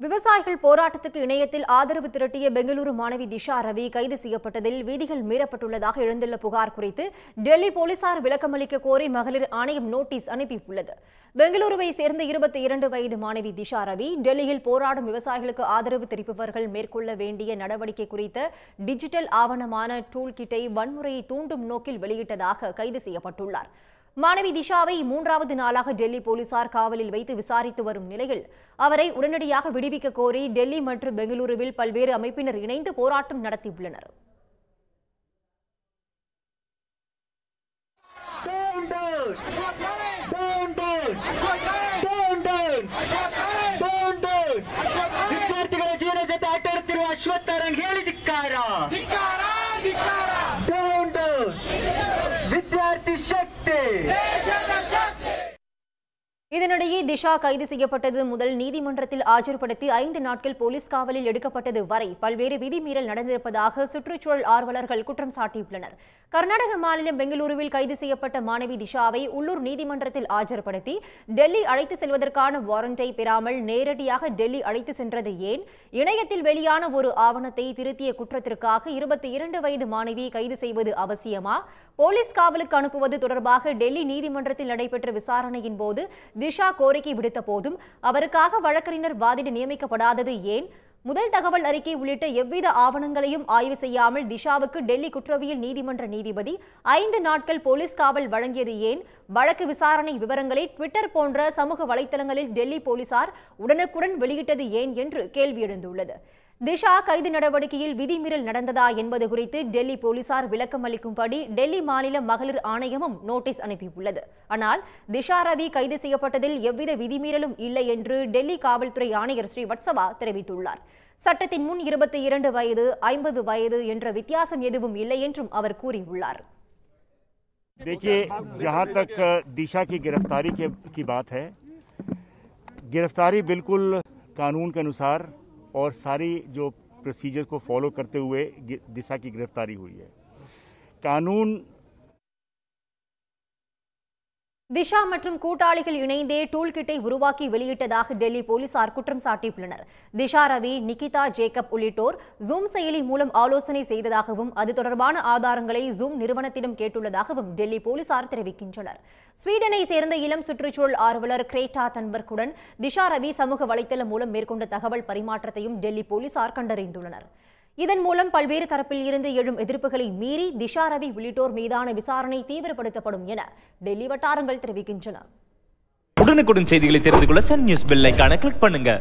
விவசாயிகள் போராட்டத்துக்கு இணையத்தில் ஆதரவு திரட்டிய பெங்களூரு மாணவி திஷா ரவி கைது செய்யப்பட்டதில் வீதிகள் மீறப்பட்டுள்ளதாக எழுந்துள்ள புகார் குறித்து டெல்லி போலீசார் விளக்கமளிக்க கோரி மகளிர் ஆணையம் நோட்டீஸ் அனுப்பியுள்ளது. பெங்களூருவை சேர்ந்த இருபத்தி இரண்டு வயது மாணவி திஷா ரவி டெல்லியில் போராடும் விவசாயிகளுக்கு ஆதரவு தெரிவிப்பவர்கள் மேற்கொள்ள வேண்டிய நடவடிக்கை குறித்த டிஜிட்டல் ஆவணமான டூல் கிட்டை வன்முறையை தூண்டும் நோக்கில் வெளியிட்டதாக கைது செய்யப்பட்டுள்ளார். மாணவி திஷாவை மூன்றாவது நாளாக டெல்லி போலீசார் காவலில் வைத்து விசாரித்து வரும் நிலையில் அவரை உடனடியாக விடுவிக்க கோரி டெல்லி மற்றும் பெங்களூருவில் பல்வேறு அமைப்பினர் இணைந்து போராட்டம் நடத்தியுள்ளனர் Down, down! Down, down! ಶಕ್ತಿ இதனிடையே திஷா கைது செய்யப்பட்டது முதல் நீதிமன்றத்தில் ஆஜர்படுத்தி ஐந்து நாட்கள் போலீஸ் காவலில் எடுக்கப்பட்டது வரை பல்வேறு விதிமீறல் நடந்திருப்பதாக சுற்றுச்சூழல் ஆர்வலர்கள் குற்றம் சாட்டியுள்ளனர். கர்நாடக மாநிலம் பெங்களூருவில் கைது செய்யப்பட்ட மாணவி திஷாவை உள்ளூர் நீதிமன்றத்தில் ஆஜர்படுத்தி டெல்லி அழைத்து செல்வதற்கான வாரண்டை பெறாமல் நேரடியாக டெல்லி அழைத்து சென்றது ஏன்? இணையத்தில் வெளியான ஒரு ஆவணத்தை திருத்திய குற்றத்திற்காக இருபத்தி இரண்டு வயது மாணவி கைது செய்வது அவசியமா? போலீஸ் காவலுக்கு அனுப்புவது தொடர்பாக டெல்லி நீதிமன்றத்தில் நடைபெற்ற விசாரணையின் போது திஷா கோரிக்கை விடுத்த போதும் அவருக்காக வழக்கறிஞர் வாதிட நியமிக்கப்படாதது ஏன்? முதல் தகவல் அறிக்கை உள்ளிட்ட எவ்வித ஆவணங்களையும் ஆய்வு செய்யாமல் திஷாவுக்கு டெல்லி குற்றவியல் நீதிமன்ற நீதிபதி ஐந்து நாட்கள் போலீஸ் காவல் வழங்கியது ஏன்? வழக்கு விசாரணை விவரங்களை ட்விட்டர் போன்ற சமூக வலைத்தளங்களில் டெல்லி போலீசார் உடனுக்குடன் வெளியிட்டது ஏன் என்று கேள்வி எழுந்துள்ளது. திஷா கைது நடவடிக்கையில் விதிமீறல் நடந்ததா என்பது குறித்து டெல்லி போலீசார் விளக்கம் அளிக்கும்படி டெல்லி மாநில மகளிர் ஆணையமும் நோட்டீஸ் அனுப்பியுள்ளது ஆனால் திஷா ரவி கைது செய்யப்பட்டதில் எவ்வித விதிமீறலும் இல்லை என்று டெல்லி காவல்துறை ஆணையர் ஸ்ரீ வத்சவா தெரிவித்துள்ளார் சட்டத்தின் முன் இருபத்தி இரண்டு வயது ஐம்பது வயது என்ற வித்தியாசம் எதுவும் இல்லை என்றும் அவர் கூறியுள்ளார் देखिए जहां तक दिशा की गिरफ्तारी के, की बात है गिरफ्तारी बिल्कुल कानून के अनुसार और सारी जो प्रोसीजर को फॉलो करते हुए दिशा की गिरफ्तारी हुई है। कानून திஷா மற்றும் கூட்டாளிகள் இணைந்தே டூல்கிட்டை உருவாக்கி வெளியிட்டதாக டெல்லி போலீசார் குற்றம் சாட்டியுள்ளனர். திஷா ரவி நிகிதா ஜேக்கப் உள்ளிட்டோர் ஜூம் செயலி மூலம் ஆலோசனை செய்ததாகவும் அது தொடர்பான ஆதாரங்களை ஜூம் நிறுவனத்திடம் கேட்டுள்ளதாகவும் டெல்லி போலீசார் தெரிவிக்கின்றனர். ஸ்வீடனை சேர்ந்த இளம் சுற்றுச்சூழல் ஆர்வலர் கிரேட்டா தன்பர்க்குடன் திஷா ரவி சமூக வலைதளம் மூலம் மேற்கொண்ட தகவல் பரிமாற்றத்தையும் டெல்லி போலீசார் கண்டறிந்துள்ளனர். இதன் மூலம் பல்வேறு தரப்பில் இருந்து எழும் எதிர்ப்புகளை மீறி திஷா ரவி உள்ளிட்டோர் மீதான விசாரணை தீவிரப்படுத்தப்படும் என டெல்லி வட்டாரங்கள் தெரிவிக்கின்றன. உடனுக்குடன் செய்திகளை தெரிந்து கொள்ள சன் நியூஸ் பெல் கிளிக் பண்ணுங்க.